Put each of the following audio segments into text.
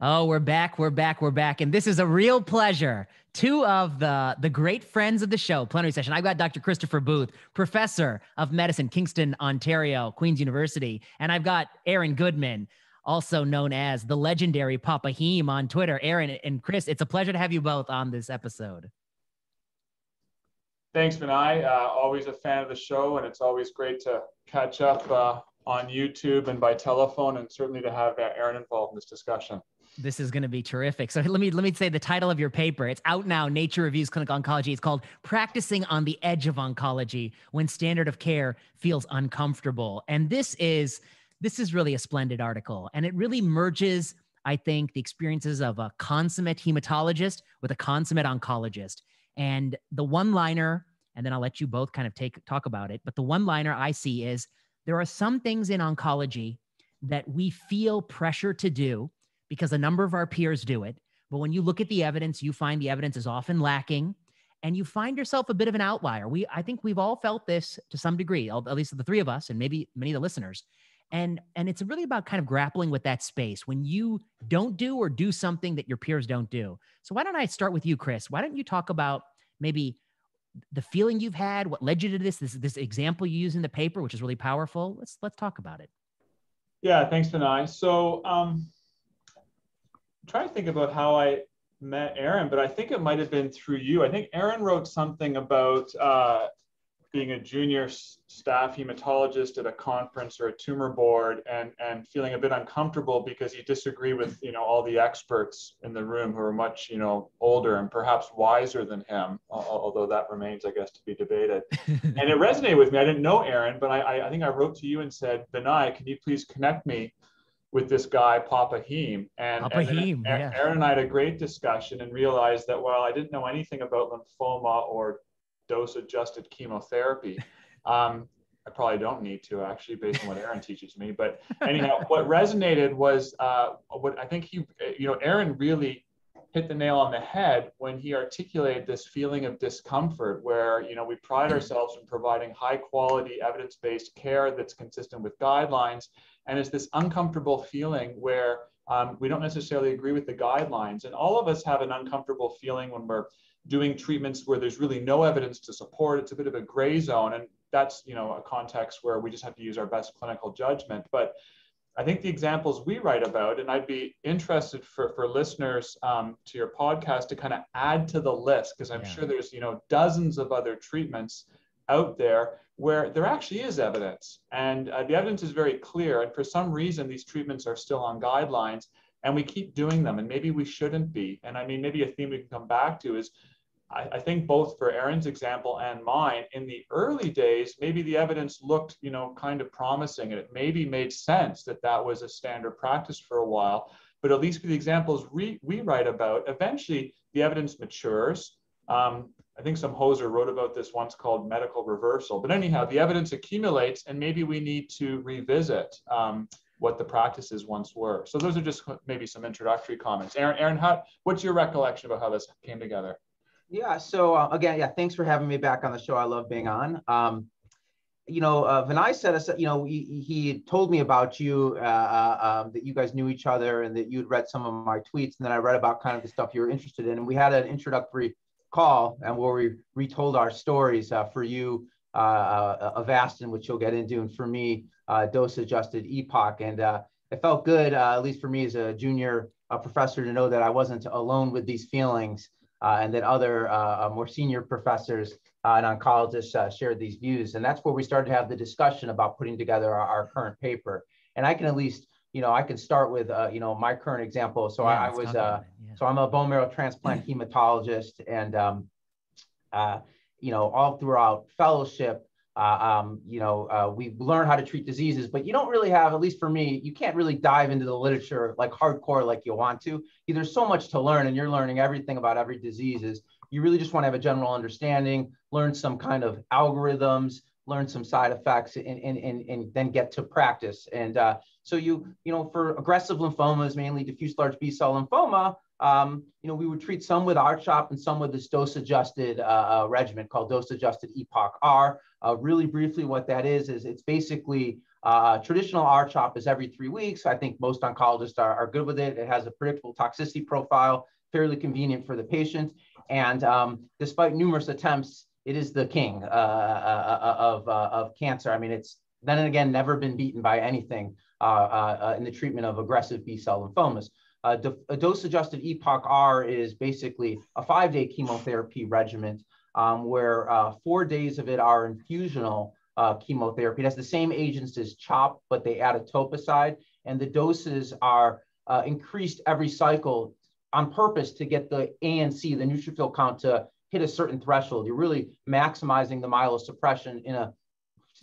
Oh, we're back, we're back, we're back. And this is a real pleasure. Two of the, the great friends of the show, plenary session. I've got Dr. Christopher Booth, professor of medicine, Kingston, Ontario, Queen's University. And I've got Aaron Goodman, also known as the legendary Papa Heme on Twitter. Aaron and Chris, it's a pleasure to have you both on this episode. Thanks, Vinay. Uh, always a fan of the show, and it's always great to catch up uh, on YouTube and by telephone, and certainly to have Aaron involved in this discussion. This is going to be terrific. So let me let me say the title of your paper. It's out now. Nature Reviews Clinical Oncology. It's called "Practicing on the Edge of Oncology When Standard of Care Feels Uncomfortable." And this is this is really a splendid article, and it really merges, I think, the experiences of a consummate hematologist with a consummate oncologist. And the one-liner, and then I'll let you both kind of take talk about it. But the one-liner I see is there are some things in oncology that we feel pressure to do because a number of our peers do it. But when you look at the evidence, you find the evidence is often lacking and you find yourself a bit of an outlier. We I think we've all felt this to some degree, at least the three of us and maybe many of the listeners. And and it's really about kind of grappling with that space when you don't do or do something that your peers don't do. So why don't I start with you, Chris? Why don't you talk about maybe the feeling you've had, what led you to this, this this example you use in the paper, which is really powerful. Let's let's talk about it. Yeah, thanks, Vinay. So um, trying to think about how I met Aaron, but I think it might have been through you. I think Aaron wrote something about uh, being a junior staff hematologist at a conference or a tumor board and, and feeling a bit uncomfortable because you disagree with, you know, all the experts in the room who are much, you know, older and perhaps wiser than him, although that remains, I guess, to be debated. and it resonated with me. I didn't know Aaron, but I, I think I wrote to you and said, Vinay can you please connect me with this guy, Papa Heme. And, Papa and Heme, Aaron, yeah. and I had a great discussion and realized that while I didn't know anything about lymphoma or dose adjusted chemotherapy, um, I probably don't need to actually, based on what Aaron teaches me. But anyhow, what resonated was uh, what I think he, you know, Aaron really hit the nail on the head when he articulated this feeling of discomfort where you know we pride ourselves in providing high quality evidence-based care that's consistent with guidelines and it's this uncomfortable feeling where um, we don't necessarily agree with the guidelines. And all of us have an uncomfortable feeling when we're doing treatments where there's really no evidence to support. It's a bit of a gray zone. And that's, you know, a context where we just have to use our best clinical judgment. But I think the examples we write about, and I'd be interested for, for listeners um, to your podcast to kind of add to the list, because I'm yeah. sure there's, you know, dozens of other treatments out there where there actually is evidence. And uh, the evidence is very clear. And for some reason, these treatments are still on guidelines and we keep doing them. And maybe we shouldn't be. And I mean, maybe a theme we can come back to is I, I think both for Aaron's example and mine, in the early days, maybe the evidence looked, you know, kind of promising and it maybe made sense that that was a standard practice for a while. But at least for the examples we, we write about, eventually the evidence matures. Um, I think some hoser wrote about this once called medical reversal. But anyhow, the evidence accumulates, and maybe we need to revisit um, what the practices once were. So those are just maybe some introductory comments. Aaron, Aaron, how, what's your recollection about how this came together? Yeah. So uh, again, yeah, thanks for having me back on the show. I love being on. Um, you know, uh, Vinay said us, you know, he, he told me about you, uh, uh, um, that you guys knew each other and that you'd read some of my tweets. And then I read about kind of the stuff you were interested in. And we had an introductory call and where we retold our stories uh, for you, uh, uh, Avastin, which you'll get into, and for me, uh, dose adjusted EPOCH. And uh, it felt good, uh, at least for me as a junior professor, to know that I wasn't alone with these feelings and then other more senior professors and oncologists shared these views. And that's where we started to have the discussion about putting together our, our current paper. And I can at least you know, I can start with, uh, you know, my current example. So yeah, I, I, was, uh, yeah. so I'm a bone marrow transplant hematologist and, um, uh, you know, all throughout fellowship, uh, um, you know, uh, we learn how to treat diseases, but you don't really have, at least for me, you can't really dive into the literature like hardcore like you want to. There's so much to learn and you're learning everything about every disease is you really just want to have a general understanding, learn some kind of algorithms, learn some side effects and, and, and, and then get to practice. And uh, so you, you know, for aggressive lymphomas, mainly diffuse large B cell lymphoma, um, you know, we would treat some with R-CHOP and some with this dose-adjusted uh, uh, regimen called dose-adjusted EPOCH-R. Uh, really briefly, what that is, is it's basically Uh, traditional R-CHOP is every three weeks. I think most oncologists are, are good with it. It has a predictable toxicity profile, fairly convenient for the patient. And um, despite numerous attempts, it is the king uh, uh, uh of, uh, of cancer. I mean, it's then and again never been beaten by anything uh, in the treatment of aggressive B-cell lymphomas. A dose-adjusted EPOCH-R is basically a five-day chemotherapy regimen um, where four days of it are infusional uh, chemotherapy. It has the same agents as CHOP, but they add a etoposide, and the doses are uh, increased every cycle on purpose to get the ANC, the neutrophil count, to hit a certain threshold. You're really maximizing the myelosuppression in a,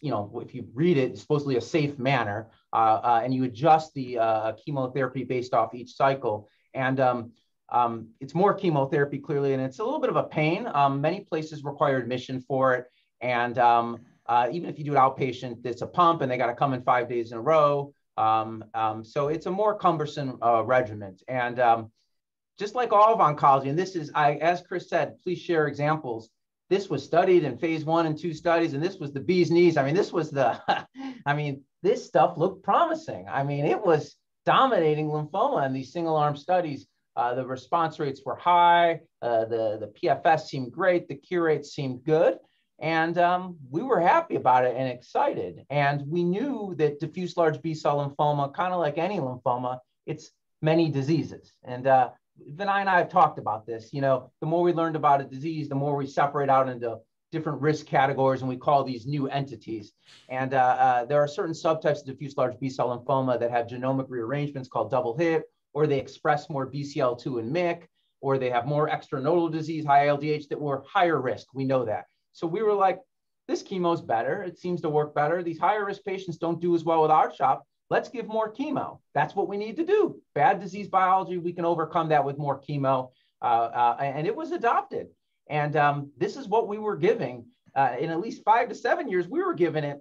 you know, if you read it, supposedly a safe manner, uh, uh, and you adjust the uh, chemotherapy based off each cycle. And um, um, it's more chemotherapy clearly, and it's a little bit of a pain. Um, many places require admission for it, and um, uh, even if you do it outpatient, it's a pump and they got to come in five days in a row. Um, um, so it's a more cumbersome uh, regimen. And just like all of oncology, and this is, I, as Chris said, please share examples. This was studied in phase one and two studies, and this was the bee's knees. I mean, this was the, I mean, this stuff looked promising. I mean, it was dominating lymphoma in these single arm studies. Uh, the response rates were high. Uh, the, the PFS seemed great. The cure rates seemed good. And um, we were happy about it and excited. And we knew that diffuse large B cell lymphoma, kind of like any lymphoma, it's many diseases. And uh, Vinay and I have talked about this. You know, the more we learned about a disease, the more we separate out into different risk categories and we call these new entities. And uh, uh, there are certain subtypes of diffuse large B cell lymphoma that have genomic rearrangements called double hit, or they express more BCL2 and MYC, or they have more extranodal disease, high LDH that were higher risk. We know that. So we were like, this chemo's better. It seems to work better. These higher risk patients don't do as well with R-CHOP. Let's give more chemo. That's what we need to do. Bad disease biology, we can overcome that with more chemo. Uh, uh, and it was adopted. And um, this is what we were giving. Uh, in at least five to seven years, we were giving it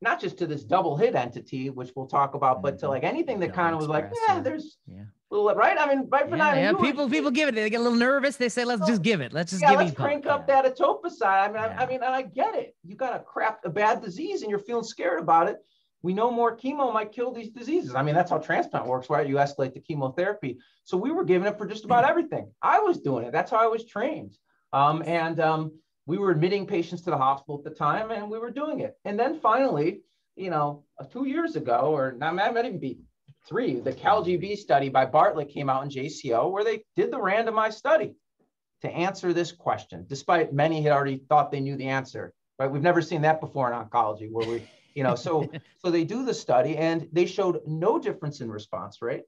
not just to this double hit entity, which we'll talk about, but to mm-hmm. like anything that kind of was like, yeah, there's yeah. little right. I mean, right for yeah, now, yeah. people were, people give it. They get a little nervous. They say, let's just give it. Let's just yeah, give let's crank up that etoposide. I mean, I, I, mean, and I get it. You got a crap, a bad disease, and you're feeling scared about it. We know more chemo might kill these diseases. I mean, that's how transplant works, right? You escalate the chemotherapy. So we were giving it for just about everything. I was doing it. That's how I was trained. Um, and um, we were admitting patients to the hospital at the time, and we were doing it. And then finally, you know, uh, two years ago, or not, might even be three, the CALGB study by Bartlett came out in JCO where they did the randomized study to answer this question, despite many had already thought they knew the answer. Right? We've never seen that before in oncology where we, you know, so so they do the study and they showed no difference in response rate,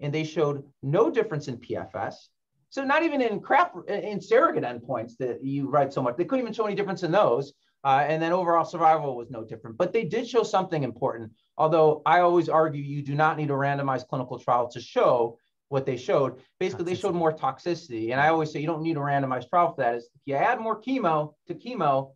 and they showed no difference in PFS. So not even in crap in surrogate endpoints that you write so much, they couldn't even show any difference in those. Uh, and then overall survival was no different. But they did show something important. Although I always argue you do not need a randomized clinical trial to show what they showed. Basically, toxicity. they showed more toxicity. And I always say you don't need a randomized trial for that. Is if you add more chemo to chemo,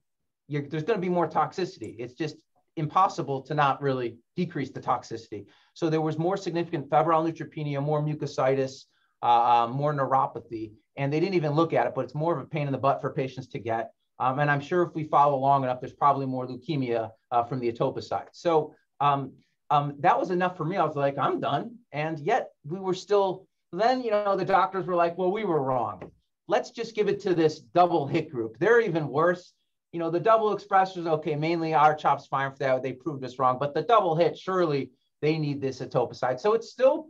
there's going to be more toxicity. It's just impossible to not really decrease the toxicity. So there was more significant febrile neutropenia, more mucositis, uh, uh, more neuropathy. And they didn't even look at it, but it's more of a pain in the butt for patients to get. Um, and I'm sure if we follow long enough, there's probably more leukemia uh, from the etoposide. So um, um, that was enough for me. I was like, I'm done. And yet we were still, then, you know, the doctors were like, well, we were wrong. Let's just give it to this double hit group. They're even worse. You know, the double expressors, okay, mainly R-CHOP's fine for that. They proved us wrong. But the double hit, surely they need this etoposide. So it's still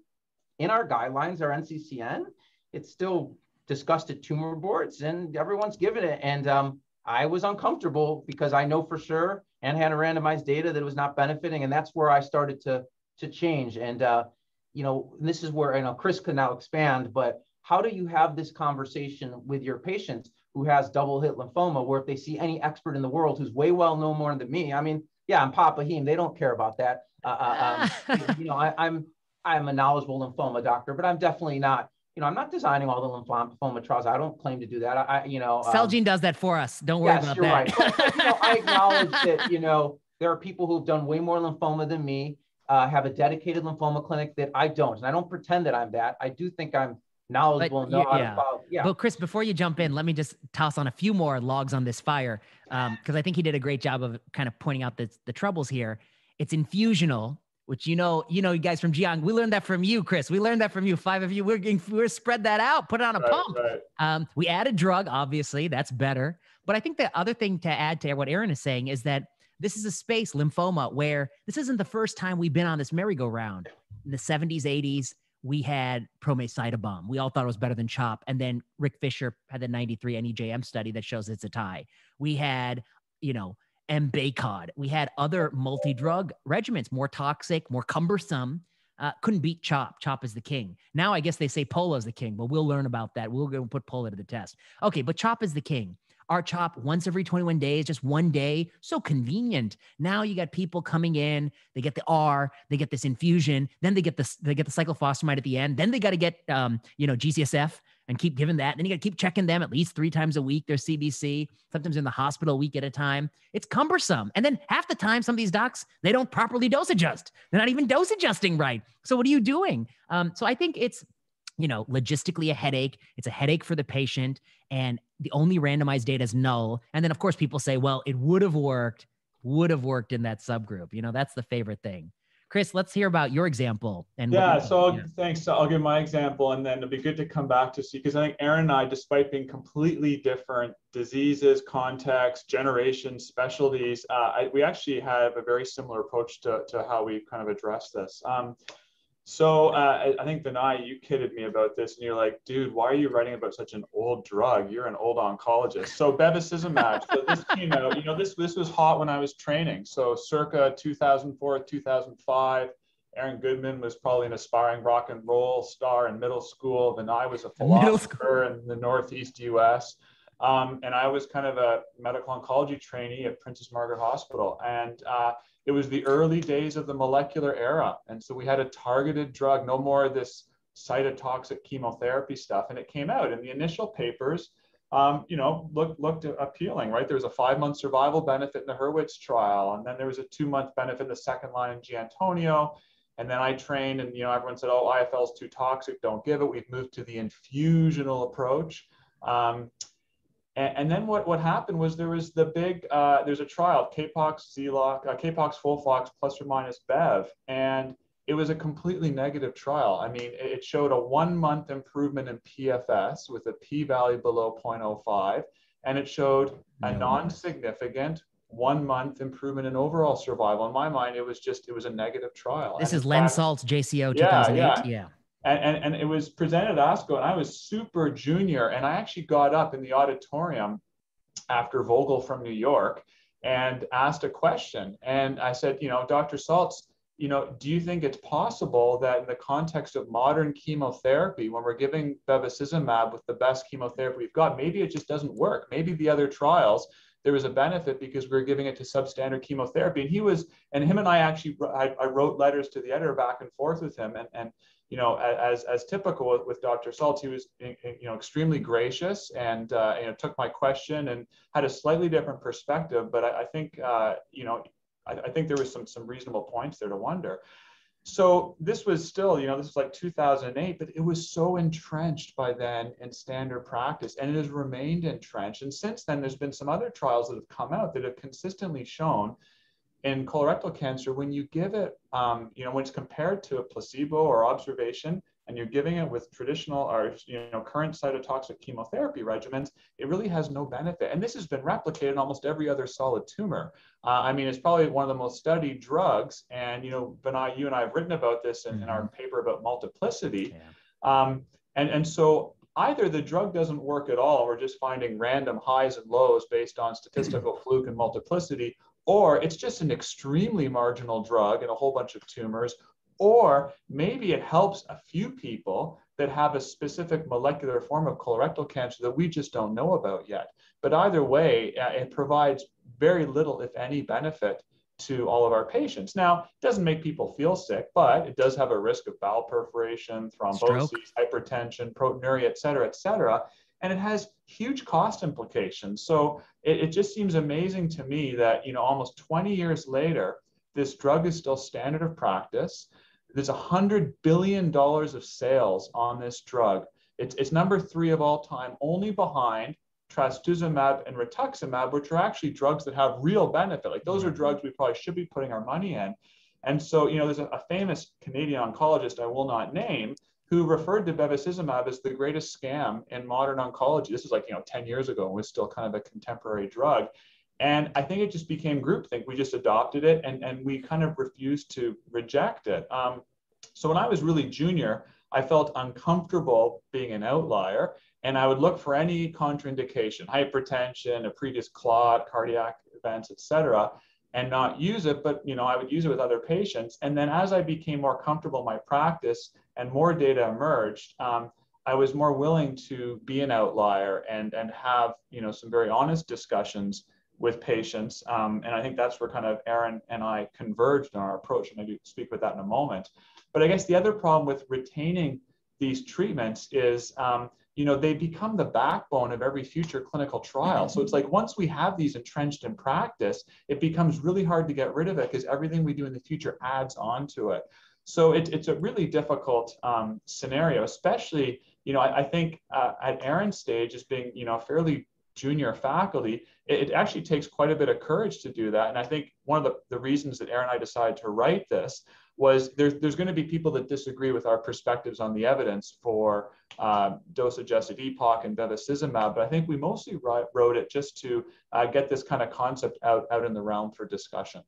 in our guidelines, our NCCN. It's still discussed at tumor boards and everyone's given it. And um, I was uncomfortable because I know for sure and had a randomized data that it was not benefiting. And that's where I started to, to change. And, uh, you know, this is where I know Chris can now expand, but how do you have this conversation with your patients who has double hit lymphoma, where if they see any expert in the world who's way well known more than me, I mean, yeah, I'm Papa Heme. They don't care about that. Uh, uh um, you know, I, I'm I'm a knowledgeable lymphoma doctor, but I'm definitely not you know, I'm not designing all the lymphoma trials. I don't claim to do that. I, you know, um, Celgene does that for us. Don't worry yes, about you're that. Right. But, you know, I acknowledge that, you know, there are people who've done way more lymphoma than me, uh, have a dedicated lymphoma clinic that I don't. And I don't pretend that I'm that. I do think I'm knowledgeable but, and know yeah. how Yeah. But Chris, before you jump in, let me just toss on a few more logs on this fire. Um, cause I think he did a great job of kind of pointing out the, the troubles here. It's infusional, which you know, you know, you guys from Jiang, we learned that from you, Chris. We learned that from you. Five of you, we're getting, we're spread that out, put it on a Right, pump. right. Um, we added drug, obviously, that's better. But I think the other thing to add to what Aaron is saying is that this is a space, lymphoma, where this isn't the first time we've been on this merry-go-round. In the 70s, 80s, we had ProMACE-CytaBOM. We all thought it was better than CHOP. And then Rick Fisher had the 93 NEJM study that shows it's a tie. We had, you know, m-BACOD. We had other multi-drug regimens, more toxic, more cumbersome. Uh, couldn't beat Chop. Chop is the king. Now I guess they say Pola is the king, but we'll learn about that. We'll go put Pola to the test. Okay, but Chop is the king. R-CHOP once every 21 days, just one day, so convenient. Now you got people coming in. They get the R, they get this infusion, then they get this, they get the cyclophosphamide at the end. Then they got to get, um, you know, GCSF and keep giving that. Then you got to keep checking them at least three times a week. Their CBC, sometimes in the hospital a week at a time. It's cumbersome. And then half the time, some of these docs they don't properly dose adjust. They're not even dose adjusting right. So what are you doing? Um, so I think it's you know logistically a headache. It's a headache for the patient, and the only randomized data is null. And then of course people say, well, it would have worked, would have worked in that subgroup. You know, that's the favorite thing. Chris, let's hear about your example. And yeah, so yeah. thanks. So I'll give my example, and then it'll be good to come back to see because I think Aaron and I, despite being completely different diseases, contexts, generations, specialties, uh, I, we actually have a very similar approach to, to how we kind of address this. Um, so uh, I, think Vinay, you kidded me about this, and you're like, "Dude, why are you writing about such an old drug? You're an old oncologist." So bevacizumab. so this came out. You know, this this was hot when I was training. So circa 2004, 2005. Aaron Goodman was probably an aspiring rock and roll star in middle school. Then I was a philosopher in the Northeast US. Um, and I was kind of a medical oncology trainee at Princess Margaret Hospital. And uh, it was the early days of the molecular era. And so we had a targeted drug, no more of this cytotoxic chemotherapy stuff. And it came out in the initial papers, um, you know, looked, looked appealing, right? There was a five month survival benefit in the Hurwitz trial. And then there was a two month benefit in the second line in Giantonio. And then I trained, and you know, everyone said, "Oh, IFL is too toxic. Don't give it." We've moved to the infusional approach. Um, and, and, then what, what happened was there was the big uh, there's a trial Capox XELOX, uh, Capox Folfox plus or minus Bev, and it was a completely negative trial. I mean, it showed a one month improvement in PFS with a p-value below 0.05, and it showed a No. non-significant one month improvement in overall survival. In my mind, it was just it was a negative trial. This And is Len fact- Saltz's JCO Yeah, 2008. yeah. yeah. And, and, and it was presented at ASCO, and I was super junior. And I actually got up in the auditorium after Vogel from New York and asked a question. And I said, you know, Dr. Saltz, you know, do you think it's possible that in the context of modern chemotherapy, when we're giving bevacizumab with the best chemotherapy we've got, maybe it just doesn't work? Maybe the other trials, there was a benefit because we are giving it to substandard chemotherapy. And he was, and him and I actually, I, I wrote letters to the editor back and forth with him. And, and you know, as, as typical with, with Dr. Saltz, he was, you know, extremely gracious and, uh, you know, took my question and had a slightly different perspective. But I, I think, uh, you know, I, I think there was some, some reasonable points there to wonder. So this was still, you know, this was like 2008, but it was so entrenched by then in standard practice and it has remained entrenched. And since then, there's been some other trials that have come out that have consistently shown in colorectal cancer, when you give it, um, you know, when it's compared to a placebo or observation, and you're giving it with traditional or you know current cytotoxic chemotherapy regimens, it really has no benefit. And this has been replicated in almost every other solid tumor. Uh, I mean, it's probably one of the most studied drugs. And you know, Vinay, you and I have written about this in, in our paper about multiplicity. Yeah. Um, and and so either the drug doesn't work at all, we're just finding random highs and lows based on statistical fluke and multiplicity, or it's just an extremely marginal drug in a whole bunch of tumors, or maybe it helps a few people that have a specific molecular form of colorectal cancer that we just don't know about yet. But either way, uh, it provides very little, if any, benefit to all of our patients. Now, it doesn't make people feel sick, but it does have a risk of bowel perforation, thrombosis, Stroke. hypertension, proteinuria, et cetera, et cetera. And it has huge cost implications. So it, it just seems amazing to me that, you know, almost 20 years later, this drug is still standard of practice. There's a hundred billion dollars of sales on this drug. It's, it's number three of all time, only behind trastuzumab and rituximab, which are actually drugs that have real benefit. Like those are Mm-hmm. drugs we probably should be putting our money in. And so, you know, there's a, a famous Canadian oncologist I will not name who referred to bevacizumab as the greatest scam in modern oncology. This is like, you know, 10 years ago and was still kind of a contemporary drug. And I think it just became groupthink. We just adopted it and, and we kind of refused to reject it. Um, so when I was really junior, I felt uncomfortable being an outlier and I would look for any contraindication, hypertension, a previous clot, cardiac events, et cetera, and not use it. But, you know, I would use it with other patients. And then as I became more comfortable in my practice and more data emerged, um, I was more willing to be an outlier and, and have, you know, some very honest discussions with patients. Um, and I think that's where kind of Aaron and I converged in our approach. And I do speak with that in a moment. But I guess the other problem with retaining these treatments is, um, you know, they become the backbone of every future clinical trial. So it's like once we have these entrenched in practice, it becomes really hard to get rid of it because everything we do in the future adds on to it. So it, it's a really difficult um, scenario, especially, you know, I, I think uh, at Aaron's stage as being, you know, fairly junior faculty, it, it, actually takes quite a bit of courage to do that. And I think one of the, the reasons that Aaron and I decided to write this was there's, there's going to be people that disagree with our perspectives on the evidence for uh, dose-adjusted EPOCH and bevacizumab, but I think we mostly wrote it just to uh, get this kind of concept out, out in the realm for discussion.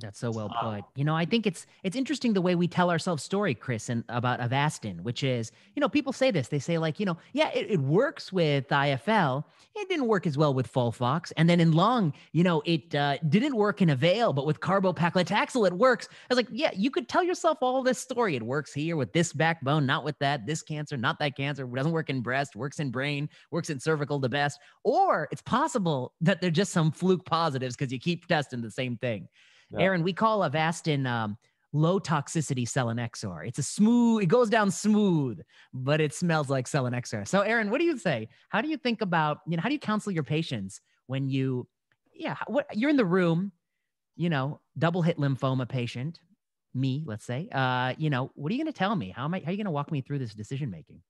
That's so well put. You know, I think it's it's interesting the way we tell ourselves story, Chris, and about Avastin, which is, you know, people say this. They say like, you know, yeah, it, it works with IFL. It didn't work as well with Folfox, and then in lung, you know, it uh, didn't work in Avail, but with carbopaclitaxel, it works. I was like, yeah, you could tell yourself all this story. It works here with this backbone, not with that. This cancer, not that cancer. Doesn't work in breast, works in brain, works in cervical the best. Or it's possible that they're just some fluke positives because you keep testing the same thing. Yeah. Aaron, we call Avastin um, low toxicity selinexor. It's a smooth, it goes down smooth, but it smells like selinexor. So, Aaron, what do you say? How do you think about, you know, how do you counsel your patients when you, yeah, what you're in the room, you know, double hit lymphoma patient, me, let's say, uh, you know, what are you going to tell me? How am I, how are you going to walk me through this decision making?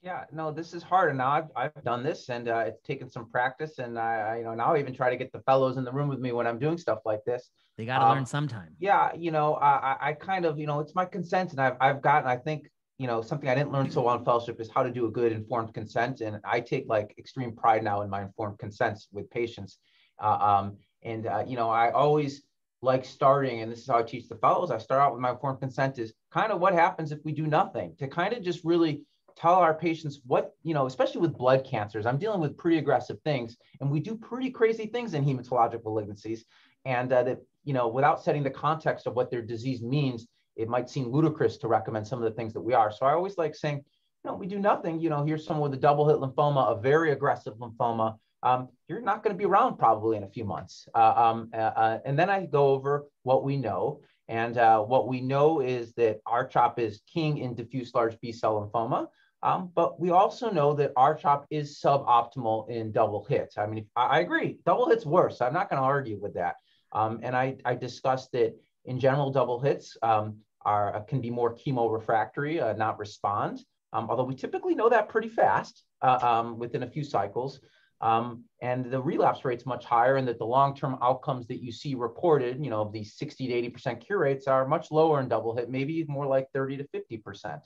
Yeah, no, this is hard, and now I've, I've done this, and uh, it's taken some practice, and I, I, you know, now I even try to get the fellows in the room with me when I'm doing stuff like this. They got to um, learn sometime. Yeah, you know, I, I kind of, you know, it's my consent, and I've, I've gotten, I think, you know, something I didn't learn so well in fellowship is how to do a good informed consent, and I take like extreme pride now in my informed consents with patients, uh, um, and uh, you know, I always like starting, and this is how I teach the fellows. I start out with my informed consent is kind of what happens if we do nothing to kind of just really tell our patients what, you know, especially with blood cancers, I'm dealing with pretty aggressive things and we do pretty crazy things in hematologic malignancies. And uh, that, you know, without setting the context of what their disease means, it might seem ludicrous to recommend some of the things that we are. So I always like saying, you know, we do nothing. You know, here's someone with a double hit lymphoma, a very aggressive lymphoma. Um, you're not going to be around probably in a few months. Uh, um, uh, and then I go over what we know. And uh, what we know is that R-CHOP is king in diffuse large B cell lymphoma. Um, but we also know that R-CHOP is suboptimal in double hits. I mean, I, agree, double hits worse. I'm not going to argue with that. Um, and I, I discussed that in general, double hits um, are uh, can be more chemo refractory, uh, not respond. Um, although we typically know that pretty fast uh, um, within a few cycles. Um, and the relapse rate's much higher, and that the long-term outcomes that you see reported, you know, these 60 to 80% cure rates are much lower in double hit, maybe more like 30 to 50%.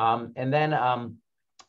Um, and then um,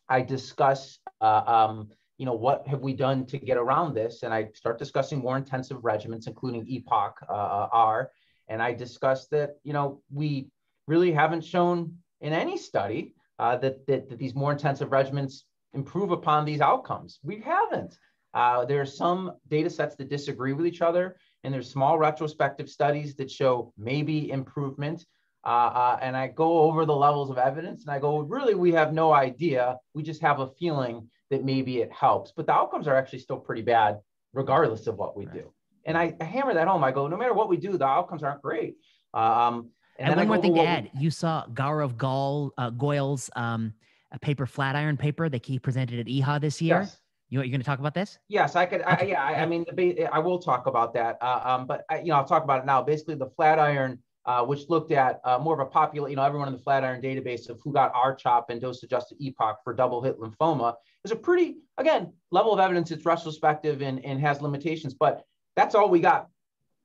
I discuss, uh, um, you know, what have we done to get around this? And I start discussing more intensive regimens, including EPOCH uh, R. And I discuss that, you know, we really haven't shown in any study uh, that, that, that, these more intensive regimens improve upon these outcomes. We haven't. Uh, there are some data sets that disagree with each other, and there's small retrospective studies that show maybe improvement. Uh, uh, and I go over the levels of evidence and I go, really, we have no idea. We just have a feeling that maybe it helps. But the outcomes are actually still pretty bad, regardless of what we right. do. And I, I, hammer that home. I go, no matter what we do, the outcomes aren't great. Um, and, and one more thing to add, we... you saw Gaurav Gall, uh, Goyal's um, a paper, Flatiron paper that he presented at EHA this year. Yes. You you're going to talk about this? Yes, I could. I, yeah, I, I mean, I will talk about that. Uh, um, but I, you know, I'll talk about it now. Basically, the Flatiron uh, which looked at uh, more of a popular, you know, everyone in the Flatiron database of who got R-CHOP and dose-adjusted EPOCH for double hit lymphoma. Is a pretty, again, level of evidence. It's retrospective and, and has limitations, but that's all we got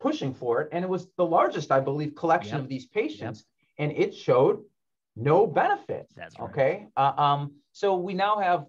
pushing for it. And it was the largest, I believe, collection yep. of these patients, yep. and it showed no benefit. That's right. Okay. Uh, um, so we now have,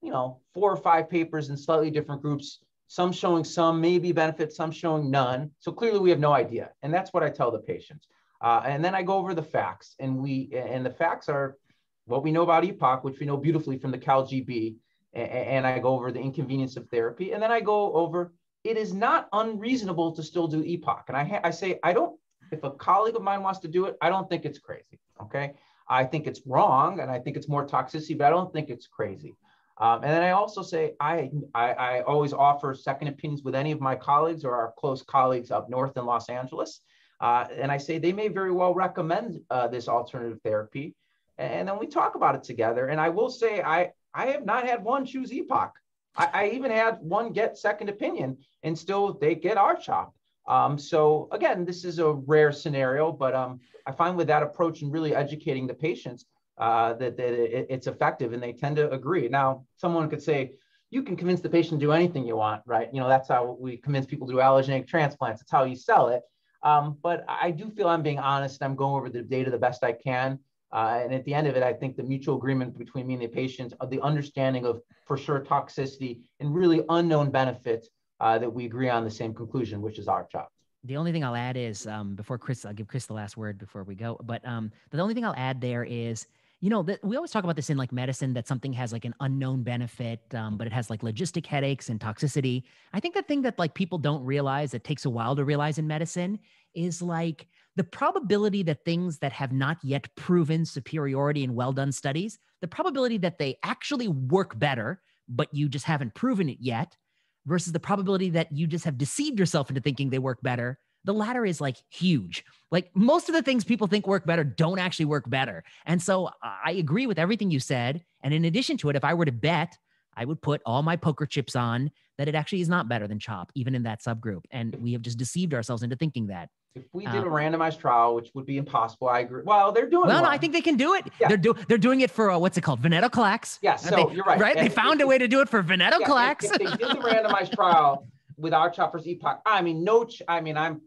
you know, four or five papers in slightly different groups some showing some maybe benefit, some showing none. So clearly we have no idea. And that's what I tell the patients. Uh, and then I go over the facts and we, and the facts are what we know about EPOCH, which we know beautifully from the CALGB. And, and I go over the inconvenience of therapy. And then I go over, it is not unreasonable to still do EPOCH. And I, I say, I don't, if a colleague of mine wants to do it, I don't think it's crazy. Okay. I think it's wrong and I think it's more toxicity, but I don't think it's crazy. Um, and then I also say I, I, I, always offer second opinions with any of my colleagues or our close colleagues up north in Los Angeles. Uh, and I say they may very well recommend uh, this alternative therapy. And then we talk about it together. And I will say I, I have not had one choose EPOCH. I, I even had one get second opinion and still they get R-CHOP. Um, so again, this is a rare scenario, but um, I find with that approach and really educating the patients, uh, that, that it, it's effective and they tend to agree. Now, someone could say, you can convince the patient to do anything you want, right? You know, that's how we convince people to do allogeneic transplants. It's how you sell it. Um, but I do feel I'm being honest. I'm going over the data the best I can. Uh, and at the end of it, I think the mutual agreement between me and the patient of the understanding of for sure toxicity and really unknown benefit uh, that we agree on the same conclusion, which is our job. The only thing I'll add is um, before Chris, I'll give Chris the last word before we go. But um, the only thing I'll add there is you know that we always talk about this in like medicine that something has like an unknown benefit um, but it has like logistic headaches and toxicity. I think the thing that like people don't realize that takes a while to realize in medicine is like the probability that things that have not yet proven superiority in well done studies the probability that they actually work better but you just haven't proven it yet versus the probability that you just have deceived yourself into thinking they work better the latter is like huge. Like most of the things people think work better don't actually work better. And so I agree with everything you said. And in addition to it, if I were to bet, I would put all my poker chips on that it actually is not better than CHOP, even in that subgroup. And we have just deceived ourselves into thinking that. If we did um, a randomized trial, which would be impossible, I agree. Well, they're doing. Well, no, I think they can do it. Yeah. They're doing. They're doing it for uh, what's it called, venetoclax. Yeah, so they, you're right. Right, and they found a way to do it for venetoclax. Yeah, if, if they did the randomized trial with R-CHOP versus EPOCH, I mean, no. Ch- I mean, I'm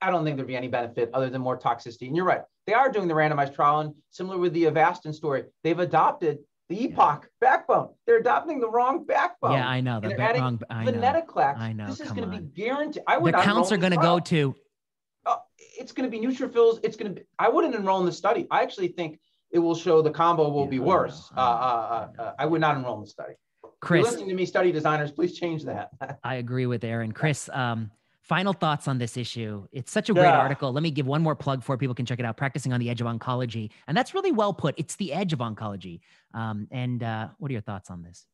I don't think there'd be any benefit other than more toxicity. And you're right. They are doing the randomized trial. And similar with the Avastin story, they've adopted the EPOCH yeah. backbone. They're adopting the wrong backbone. Yeah, I know. The ba- wrong. I know. Venetoclax. I know. This is going to be guaranteed. I would the counts are going to go to. Oh, it's going to be neutrophils. It's going to be. I wouldn't enroll in the study. I actually think it will show the combo will yeah, be worse. I, uh, uh, uh, I would not enroll in the study. Chris, listening to me, study designers, please change that. I agree with Aaron. Chris, um, final thoughts on this issue. It's such a great yeah. article. Let me give one more plug for people can check it out. Practicing on the Edge of Oncology, and that's really well put. It's the edge of oncology. Um, and uh, what are your thoughts on this?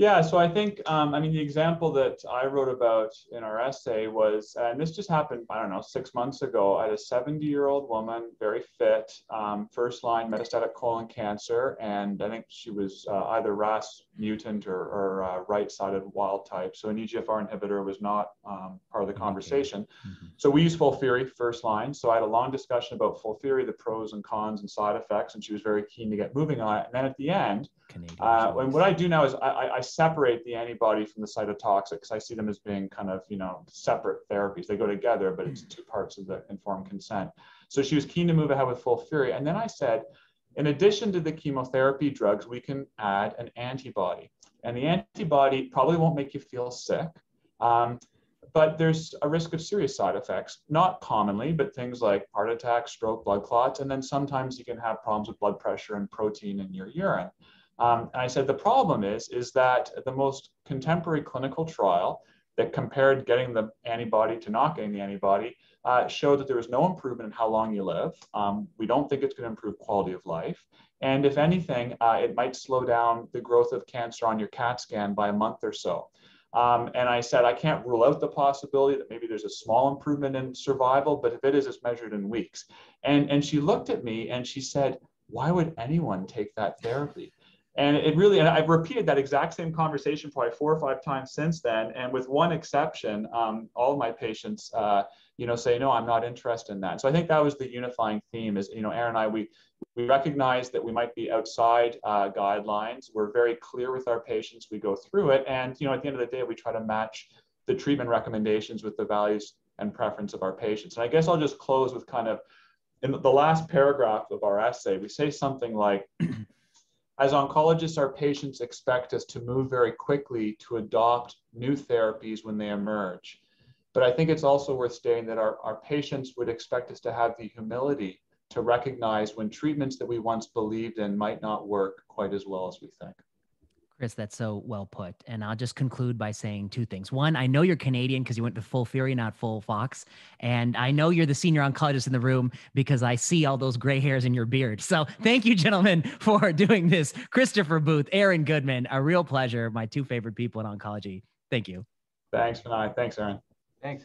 Yeah, so I think, um, I mean, the example that I wrote about in our essay was, and this just happened, I don't know, six months ago. I had a 70 year old woman, very fit, um, first line metastatic colon cancer. And I think she was uh, either RAS mutant or, or uh, right sided wild type. So an EGFR inhibitor was not um, part of the conversation. Mm-hmm. So we use FOLFIRI first line. So I had a long discussion about FOLFIRI, the pros and cons and side effects, and she was very keen to get moving on it. And then at the end, uh, and what I do now is I, I, separate the antibody from the cytotoxics. I see them as being kind of, you know, separate therapies. They go together, but it's two parts of the informed consent. So she was keen to move ahead with FOLFIRI. And then I said, in addition to the chemotherapy drugs, we can add an antibody. And the antibody probably won't make you feel sick. Um, but there's a risk of serious side effects, not commonly, but things like heart attack, stroke, blood clots, and then sometimes you can have problems with blood pressure and protein in your urine. Um, and I said the problem is, is that the most contemporary clinical trial that compared getting the antibody to not getting the antibody uh, showed that there was no improvement in how long you live. Um, we don't think it's going to improve quality of life. And if anything, uh, it might slow down the growth of cancer on your CAT scan by a month or so. Um, and I said, I can't rule out the possibility that maybe there's a small improvement in survival, but if it is, it's measured in weeks. And, and she looked at me and she said, why would anyone take that therapy? And it really, and I've repeated that exact same conversation probably four or five times since then. And with one exception, um, all my patients, uh, you know, say, no, I'm not interested in that. So I think that was the unifying theme is, you know, Aaron and I, we, we recognize that we might be outside uh, guidelines. We're very clear with our patients. We go through it. And, you know, at the end of the day, we try to match the treatment recommendations with the values and preference of our patients. And I guess I'll just close with kind of in the last paragraph of our essay, we say something like, as oncologists, our patients expect us to move very quickly to adopt new therapies when they emerge. But I think it's also worth stating that our, our patients would expect us to have the humility to recognize when treatments that we once believed in might not work quite as well as we think. Chris, that's so well put. And I'll just conclude by saying two things. One, I know you're Canadian because you went to Full Fury, not Full Fox. And I know you're the senior oncologist in the room because I see all those gray hairs in your beard. So thank you, gentlemen, for doing this. Christopher Booth, Aaron Goodman, a real pleasure. My two favorite people in oncology. Thank you. Thanks, Vinay. Thanks, Aaron. Thanks.